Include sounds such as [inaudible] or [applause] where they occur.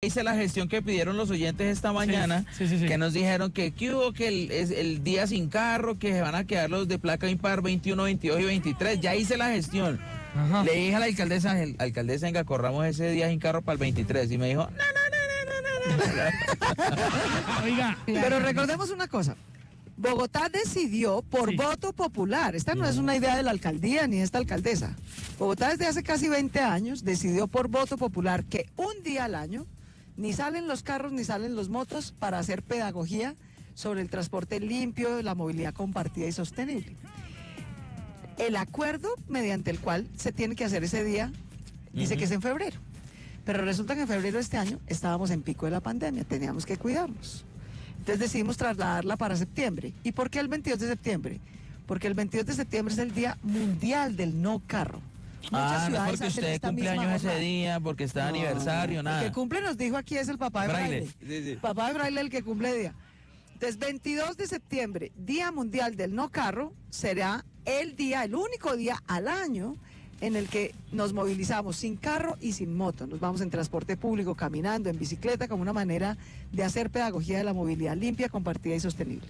hice la gestión que pidieron los oyentes esta mañana, sí, sí, sí. que nos dijeron que, que hubo que el, es el día sin carro, que se van a quedar los de placa impar 21, 22 y 23. Ya hice la gestión. Ajá. Le dije a la alcaldesa, "Ángel, alcaldesa, venga, corramos ese día sin carro para el 23. Y me dijo, no, no, no, no, no, no. [laughs] Oiga, Pero recordemos una cosa. Bogotá decidió por Sí. voto popular. Esta no es una idea de la alcaldía ni de esta alcaldesa. Bogotá desde hace casi 20 años decidió por voto popular que un día al año ni salen los carros ni salen los motos para hacer pedagogía sobre el transporte limpio, la movilidad compartida y sostenible. El acuerdo mediante el cual se tiene que hacer ese día dice que es en febrero. Pero resulta que en febrero de este año estábamos en pico de la pandemia, teníamos que cuidarnos. Entonces decidimos trasladarla para septiembre. ¿Y por qué el 22 de septiembre? Porque el 22 de septiembre es el Día Mundial del No Carro. Muchas Ah, no es ciudades hacen usted cumple años ese día, porque está No, aniversario, El nada. que cumple nos dijo aquí es el papá de Braille. Braille. Sí, sí. Papá de Braille el que cumple día. Entonces, 22 de septiembre, Día Mundial del No Carro, será el día, el único día al año en el que nos movilizamos sin carro y sin moto. Nos vamos en transporte público, caminando, en bicicleta, como una manera de hacer pedagogía de la movilidad limpia, compartida y sostenible.